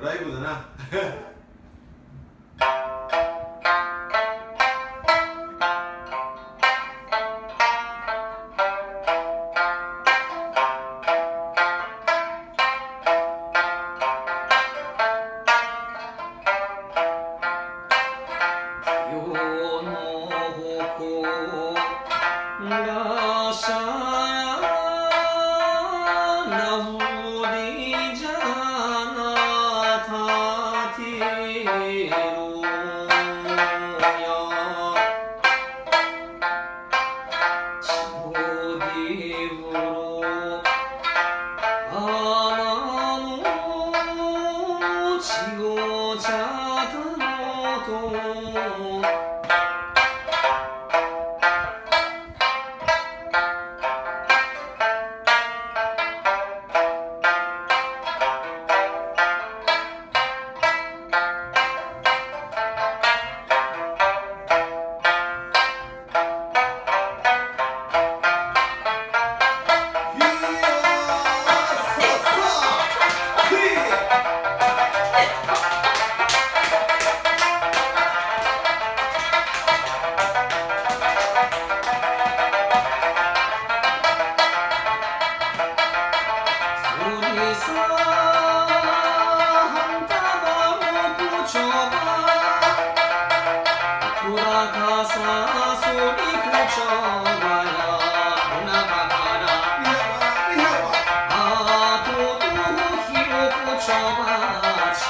ライブだな。世の誇らしゃ哦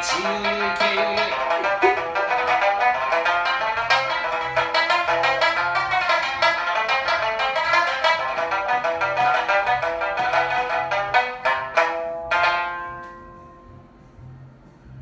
待ち